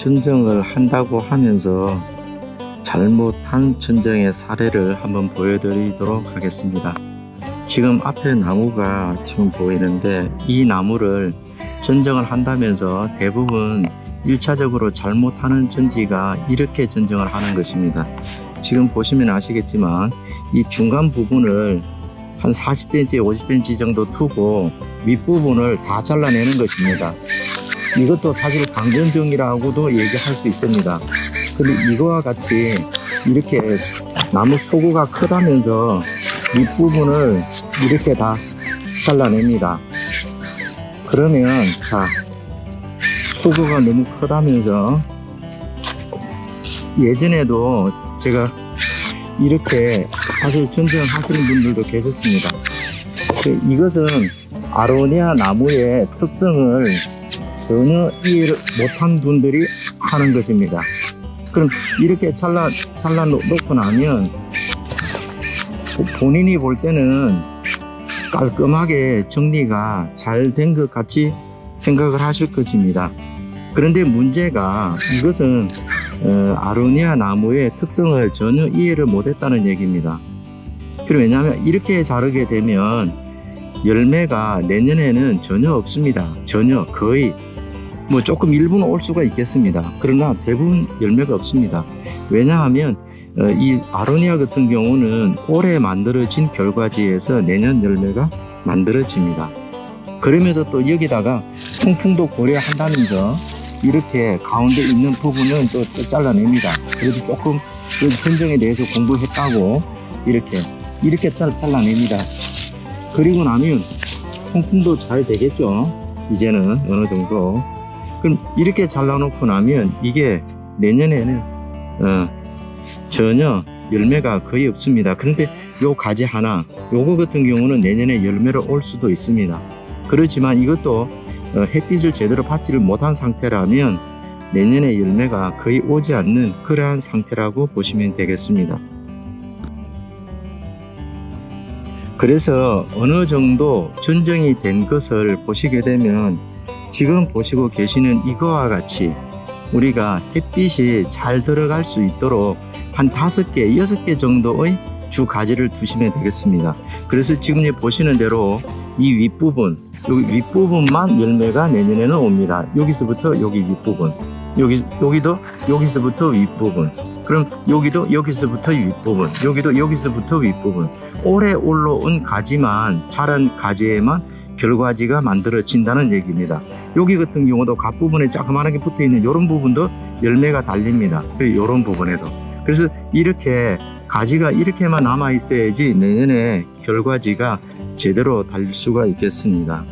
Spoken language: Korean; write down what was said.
전정을 한다고 하면서 잘못한 전정의 사례를 한번 보여드리도록 하겠습니다. 지금 앞에 나무가 지금 보이는데 이 나무를 전정을 한다면서 대부분 1차적으로 잘못하는 전지가 이렇게 전정을 하는 것입니다. 지금 보시면 아시겠지만 이 중간 부분을 한 40cm, 50cm 정도 두고 윗부분을 다 잘라내는 것입니다. 이것도 사실 강전정이라고도 얘기할 수 있습니다. 근데 이거와 같이 이렇게 나무 소구가 크다면서 윗부분을 이렇게 다 잘라냅니다. 그러면 자 소구가 너무 크다면서 예전에도 제가 이렇게 사실 전쟁하시는 분들도 계셨습니다. 그 이것은 아로니아 나무의 특성을 전혀 이해를 못한 분들이 하는 것입니다. 그럼 이렇게 잘라, 잘라 놓고 나면 본인이 볼 때는 깔끔하게 정리가 잘 된 것 같이 생각을 하실 것입니다. 그런데 문제가 이것은 어, 아로니아 나무의 특성을 전혀 이해를 못했다는 얘기입니다. 그리고 왜냐하면 이렇게 자르게 되면 열매가 내년에는 전혀 없습니다. 전혀 거의 뭐 조금 일부는 올 수가 있겠습니다. 그러나 대부분 열매가 없습니다. 왜냐하면 어, 이 아로니아 같은 경우는 올해 만들어진 결과지에서 내년 열매가 만들어집니다. 그러면서 또 여기다가 통풍도 고려한다면서 이렇게 가운데 있는 부분은 또, 또 잘라냅니다. 그래도 조금 그 전정에 대해서 공부했다고 이렇게 이렇게 잘 잘라냅니다. 그리고 나면 통풍도 잘 되겠죠. 이제는 어느 정도. 그럼 이렇게 잘라놓고 나면 이게 내년에는 어, 전혀 열매가 거의 없습니다. 그런데 요 가지 하나, 요거 같은 경우는 내년에 열매를 올 수도 있습니다. 그렇지만 이것도 어, 햇빛을 제대로 받지를 못한 상태라면 내년에 열매가 거의 오지 않는 그러한 상태라고 보시면 되겠습니다. 그래서 어느 정도 전정이 된 것을 보시게 되면 지금 보시고 계시는 이거와 같이 우리가 햇빛이 잘 들어갈 수 있도록 한 다섯 개, 여섯 개 정도의 주 가지를 두시면 되겠습니다. 그래서 지금 보시는 대로 이 윗부분, 여기 윗부분만 열매가 내년에는 옵니다. 여기서부터 여기 윗부분, 여기, 여기도 여기서부터 윗부분, 그럼 여기도 여기서부터 윗부분, 여기도 여기서부터 윗부분. 올해 올라온 가지만, 자란 가지에만 결과지가 만들어진다는 얘기입니다. 여기 같은 경우도 갓 부분에 조그만하게 붙어 있는 이런 부분도 열매가 달립니다. 이런 부분에도. 그래서 이렇게 가지가 이렇게만 남아 있어야지 내년에 결과지가 제대로 달릴 수가 있겠습니다.